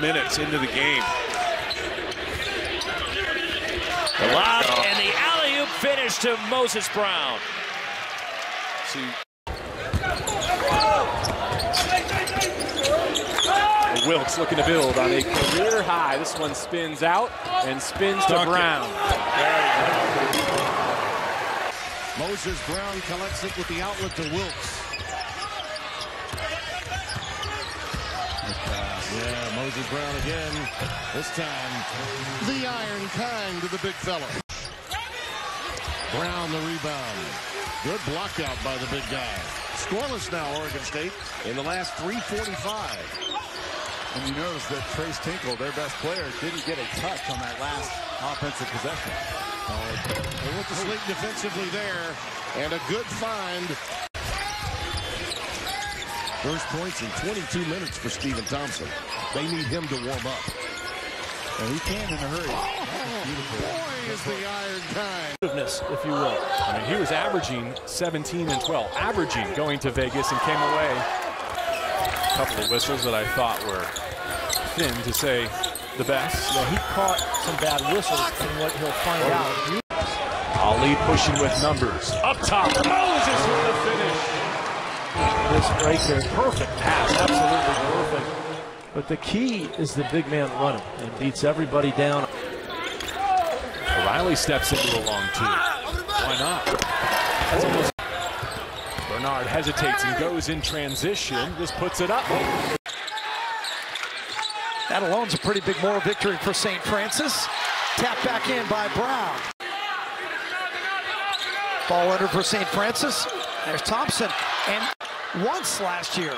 minutes into the game. The lob and the alley-oop finish to Moses Brown. See, Wilkes looking to build on a career high. This one spins out and spins to Dunk. Brown. Moses Brown collects it with the outlet to Wilkes. Yeah, Moses Brown again. This time, the iron kind to the big fella. Brown the rebound. Good block out by the big guy. Scoreless now, Oregon State, in the last 345. And you notice that Tres Tinkle, their best player, didn't get a touch on that last offensive possession. Uh, they went to sleep defensively there, and a good find. First points in 22 minutes for Stephen Thompson. They need him to warm up. And he can in a hurry. Oh, boy, is the iron kind. Goodness, if you will. I mean, he was averaging 17 and 12, averaging going to Vegas and came away. A couple of whistles that I thought were thin to say the best. Yeah, he caught some bad whistles, and what he'll find oh. out. Ali pushing with numbers. Up top, Moses with the finish. This right there, perfect pass, absolutely perfect. But the key is the big man running and beats everybody down. Riley steps into a long two. Why not? That's almost. Bernard hesitates and goes in transition. Just puts it up. That alone's a pretty big moral victory for St. Francis. Tap back in by Brown. Ball under for St. Francis. There's Thompson. And once last year,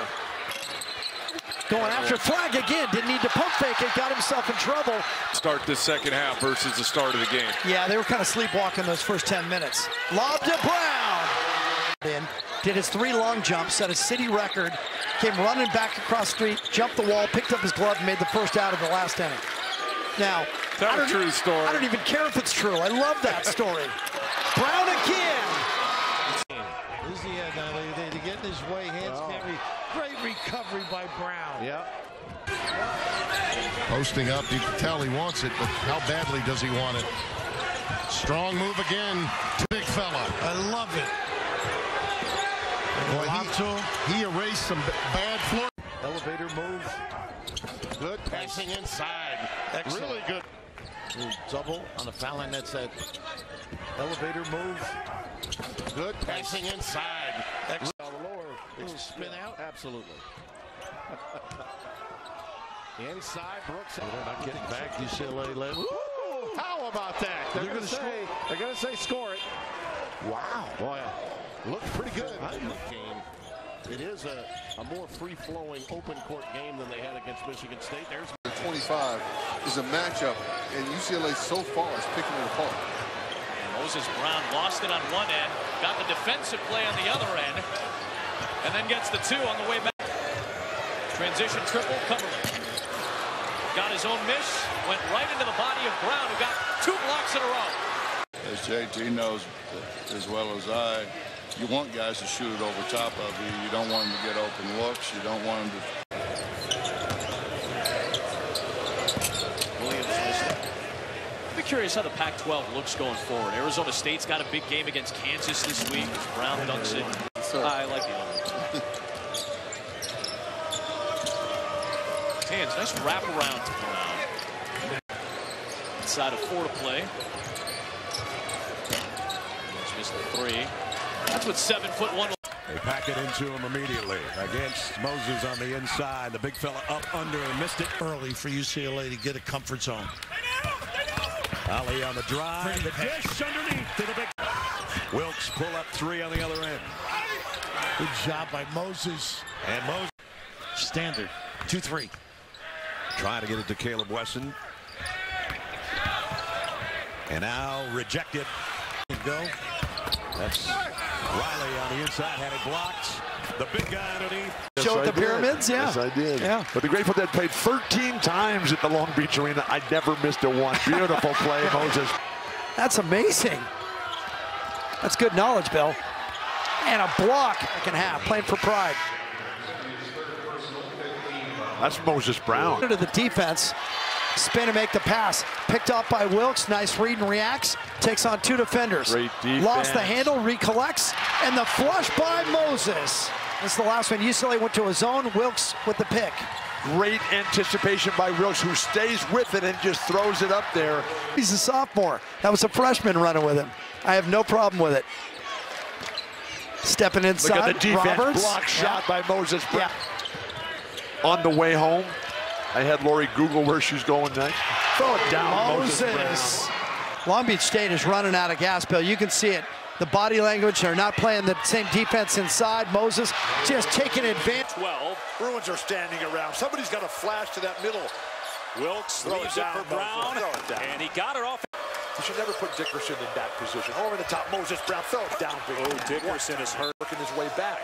going after flag again. Didn't need to pump fake it. Got himself in trouble. start the second half versus the start of the game. Yeah, they were kind of sleepwalking those first 10 minutes. Lob to Brown. In, did his three long jumps, set a city record, came running back across the street, jumped the wall, picked up his glove, and made the first out of the last inning. Now, Tell I a true story. I don't even care if it's true. I love that story. Brown again. Louisiana, they, they get in his way, hands carry. Great recovery by Brown. Yep. Posting up, you can tell he wants it, but how badly does he want it? Strong move again to big fella. I love it. Boy, he, he erased some bad floor. Elevator move. Good passing inside. Really good. Double on the foul line. That's that elevator move. Good passing inside. Excellent. Lower. It's spin out. Absolutely. Inside Brooks. They're not getting back. UCLA led. Ooh, how about that? They're, going to say. They're going to say score it. Wow. Boy, looks pretty good. Game. It is a, a more free-flowing open court game than they had against Michigan State. There's 25 is a matchup, and UCLA so far is picking it apart. Moses Brown lost it on one end, got the defensive play on the other end, and then gets the two on the way back. Transition triple, Cumberland. Got his own miss, went right into the body of Brown, who got two blocks in a row. As JT knows as well as I, you want guys to shoot it over top of you. You don't want them to get open looks. You don't want them to Williams missed it. I'd be curious how the Pac-12 looks going forward. Arizona State's got a big game against Kansas this week. Brown dunks it. I like the under. Hands, nice wraparound to Brown. Inside of four to play. He's missed the three. That's what seven foot one. They pack it into him immediately against Moses on the inside. The big fella up under and missed it early for UCLA to get a comfort zone. Ali on the drive. The dish underneath to the big. Wilkes pull up three on the other end. Good job by Moses. And Moses. Standard. 2-3. Trying to get it to Caleb Wesson. And now rejected. Go. That's Riley on the inside, had it blocked. The big guy underneath. Showed the pyramids, yeah. Yes, I did. Yeah. But the Grateful Dead played 13 times at the Long Beach Arena. I never missed a one. Beautiful play, Moses. That's amazing. That's good knowledge, Bill. And a block second half, playing for pride. That's Moses Brown. To the defense. Spin and make the pass. Picked up by Wilkes. Nice read and reacts. Takes on two defenders. Great defense. Lost the handle, recollects, and the flush by Moses. That's the last one. UCLA went to a zone. Wilkes with the pick. Great anticipation by Wilkes, who stays with it and just throws it up there. He's a sophomore. That was a freshman running with him. I have no problem with it. Stepping inside. Look at the defense. Roberts. Block shot Yeah. by Moses Brown. Yeah. On the way home, I had Lori Google where she's going next. Throw it down, Moses. Moses. Long Beach State is running out of gas, Bill. You can see it. The body language, they're not playing the same defense inside. Moses just taking advantage. 12. Bruins are standing around. Somebody's got to flash to that middle. Wilkes Throw it leaves it down, for Brown, Throw it down. and he got it off. You should never put Dickerson in that position. Over the top, Moses Brown. Throw it down, big. Oh, Dickerson is hurt. Working his way back.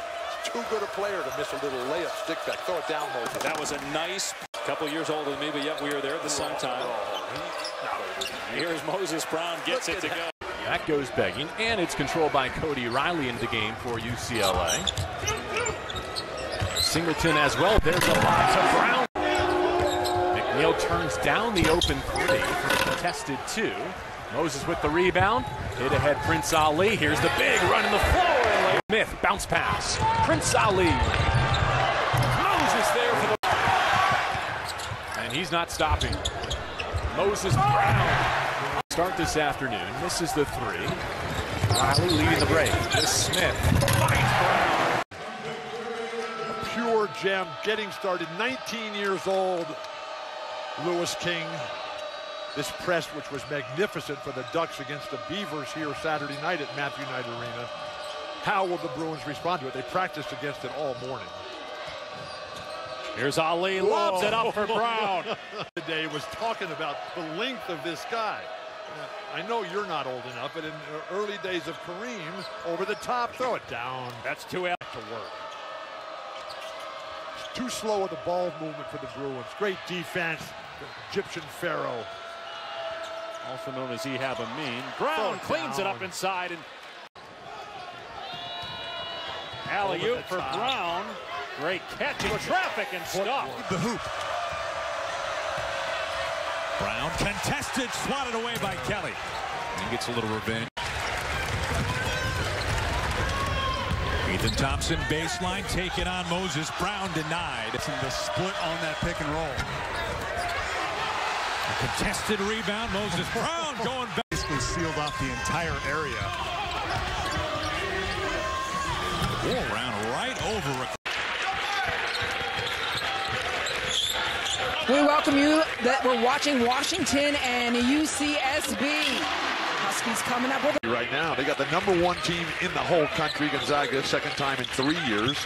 Too good a player to miss a little layup stick back. Throw it down, Moses. That was a nice couple years older than me, but yet we were there at the same time. Oh, Here's Moses Brown gets it to go. That goes begging, and it's controlled by Cody Riley in the game for UCLA. Singleton as well. There's a lot to Brown. McNeil turns down the open three for the contested two. Moses with the rebound. Hit ahead Prince Ali. Here's the big run in the floor. Smith bounce pass. Prince Ali. Moses there for the. And he's not stopping. Moses Brown. Start this afternoon. Misses the three. Riley leading the break. This Smith Brown. Pure gem getting started. 19 years old. Louis King. This press, which was magnificent for the Ducks against the Beavers here Saturday night at Matthew Knight Arena. How will the Bruins respond to it? They practiced against it all morning. Here's Ali, lobs it up for Brown. Today was talking about the length of this guy. I know you're not old enough, but in the early days of Kareem, over the top, throw it down. That's too out. to work. It's too slow of the ball movement for the Bruins. Great defense, Egyptian Pharaoh. Also known as Ehab Amin. Brown Throw cleans it up inside and alley Over oop for top. Brown. Great catch in traffic and stop. The hoop. Brown contested, swatted away by Kelly. And gets a little revenge. Ethan Thompson baseline taking on Moses. Brown denied. It's in the split on that pick and roll. A contested rebound. Moses Brown going back. Basically sealed off the entire area. Brown right over. We welcome you that we're watching Washington and UCSB. Huskies coming up with Right now, they got the number one team in the whole country, Gonzaga, second time in three years.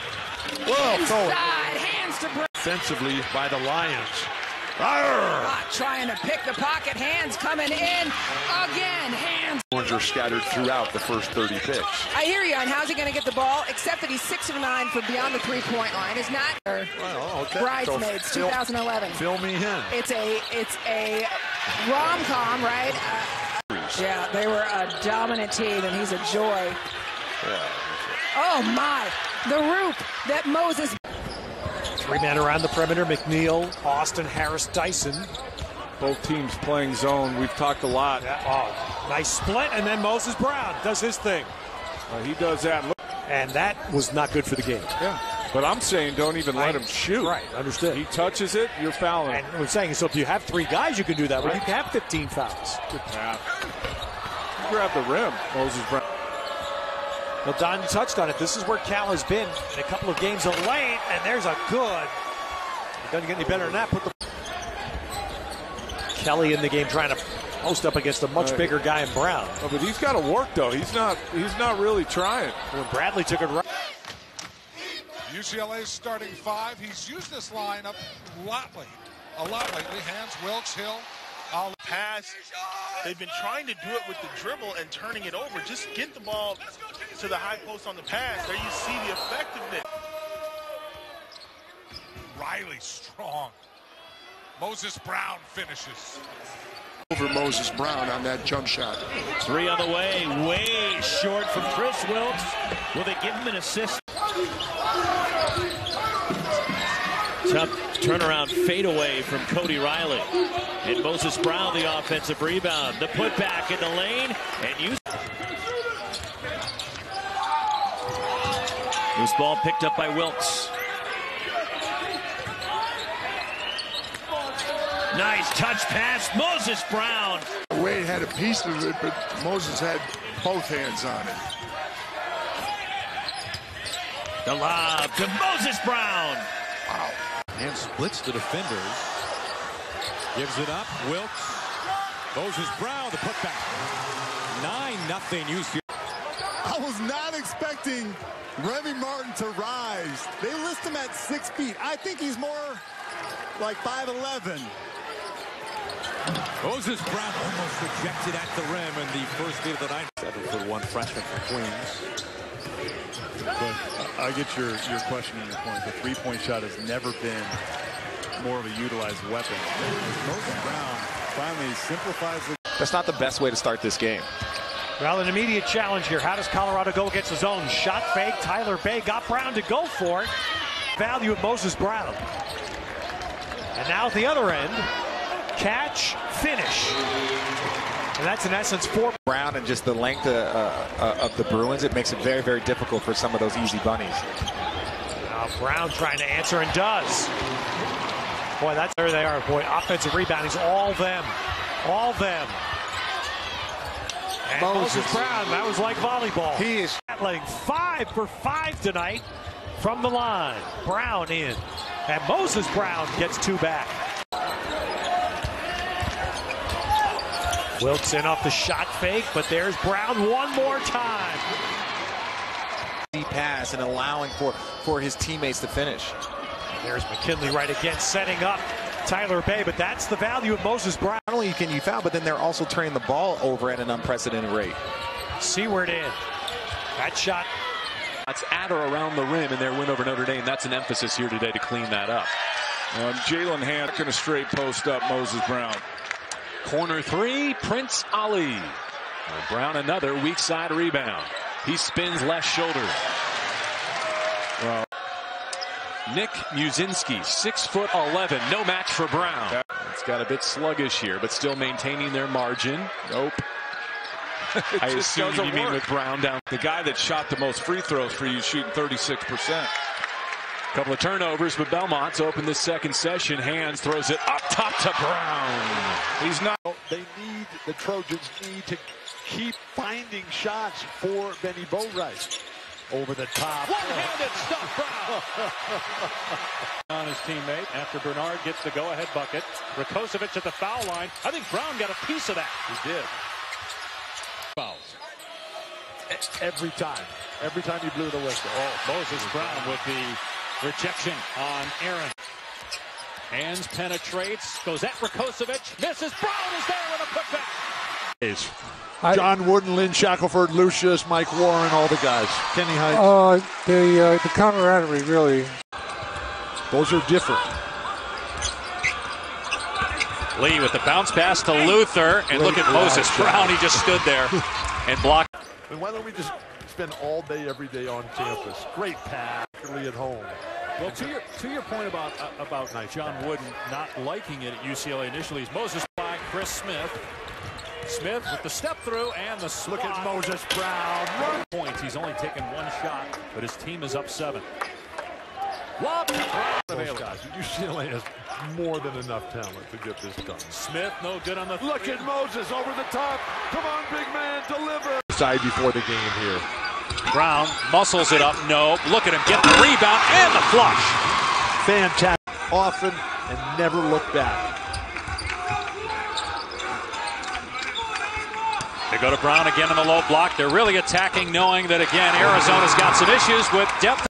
Whoa, inside oh, hands to Brown. offensively by the Lions. Trying to pick the pocket. Hands coming in again. Hands. Bruins are scattered throughout the first 30 picks. I hear you on how's he going to get the ball, except that he's six of nine from beyond the three-point line. Is not Well, okay. bridesmaids, So 2011. Fill me in. It's a it's a rom-com, right? Uh, yeah, they were a dominant team, and he's a joy. Yeah. Oh my, the roop that Moses Three men around the perimeter. McNeil, Austin, Harris, Dyson. Both teams playing zone. We've talked a lot. Oh, nice split, and then Moses Brown does his thing. Uh, he does that. And that was not good for the game. yeah. But I'm saying don't even let him shoot. Right, understood. He touches it, you're fouling. And we're saying, so if you have three guys, you can do that. Well, you Right. can have 15 fouls. Yeah. You grab the rim, Moses Brown. Well, Don, you touched on it. This is where Cal has been in a couple of games of late, and there's a good. It doesn't get any better than that. Put the Kelly in the game trying to post up against a much Right. bigger guy in Brown. Oh, but he's got to work though. He's not. He's not really trying. When Bradley took it right. UCLA's starting five. He's used this lineup a lot lately. A lot lately. Hands, Wilkes, Hill. All pass. They've been trying to do it with the dribble and turning it over. Just get the ball to the high post on the pass. There you see the effectiveness. Riley strong. Moses Brown finishes. Over Moses Brown on that jump shot. Three on the way, way short from Kris Wilkes. Will they give him an assist? Tough Turnaround fadeaway from Cody Riley. And Moses Brown, the offensive rebound. The putback in the lane. And you. Loose ball picked up by Wilkes. Nice touch pass. Moses Brown. Wade had a piece of it, but Moses had both hands on it. The lob to Moses Brown. Wow. And splits the defenders. Gives it up. Wilkes. Moses Brown, the putback. 9 nothing UCLA. I was not expecting Remy Martin to rise. They list him at six feet. I think he's more like 5'11". Moses Brown almost rejected at the rim in the first lead of the night. Seven foot one freshman from Queens. But I get your, your question and your point. The three-point shot has never been more of a utilized weapon. Moses Brown finally simplifies the... That's not the best way to start this game. Well, an immediate challenge here. How does Colorado go against his own shot fake? Tyler Bey got Brown to go for it. Value of Moses Brown. And now at the other end, catch, finish. And that's in essence four. Brown and just the length uh, uh, of the Bruins, it makes it very, very difficult for some of those easy bunnies. Now Brown trying to answer and does. Boy, that's there they are. Boy, offensive rebounding's all them. All them. And Moses. Moses Brown, that was like volleyball. He is battling five for five tonight from the line. Brown in. And Moses Brown gets two back. Wilkes in off the shot fake, but there's Brown one more time. Deep pass and allowing for, for his teammates to finish. There's McKinley Wright again, setting up Tyler Bey, but that's the value of Moses Brown. Not only can you foul, but then they're also turning the ball over at an unprecedented rate. Seward in. That shot. That's at or around the rim in their win over Notre Dame. That's an emphasis here today to clean that up. Um, Jalen Hand going to straight post up Moses Brown. Corner three, Prince Ali. Brown another weak side rebound. He spins left shoulder. Well, Nick Muszynski, six foot eleven, no match for Brown. It's got a bit sluggish here, but still maintaining their margin. Nope. I assume you mean with Brown down. The guy that shot the most free throws for you shooting 36 percent. Couple of turnovers, but Belmont's opened this second session. Hands throws it up top to Brown. He's not. They need the Trojans need to keep finding shots for Bennie Boatwright. Over the top. One-handed stop Brown. On his teammate after Bernard gets the go-ahead bucket. Rakocevic at the foul line. I think Brown got a piece of that. He did. Fouls. Every time. Every time he blew the whistle. Oh, Moses Brown with the rejection on Aaron. Hands penetrates, goes at Rakocevic, misses. Brown is there with a putback. John Wooden, Lynn Shackelford, Lucius, Mike Warren, all the guys. Kenny Heitz. Uh, the uh, the camaraderie really. Those are different. Lee with the bounce pass to Luther, and look at Moses Brown. He just stood there and blocked. And why don't we just spend all day, every day on campus? Great pass, at home. Well, to your to your point about uh, about John Wooden not liking it at UCLA initially, is Moses by Chris Smith. Smith with the step through and the swat. Look at Moses Brown. Run. Points. He's only taken one shot, but his team is up seven. Lob. Guys. UCLA has more than enough talent to get this done. Smith, no good on the. Look three. at Moses over the top. Come on, big man, deliver. Side before the game here. Brown muscles it up. No. Look at him get the rebound and the flush. Fantastic. Often and never look back. They go to Brown again in the low block. They're really attacking, knowing that, again, Arizona's got some issues with depth.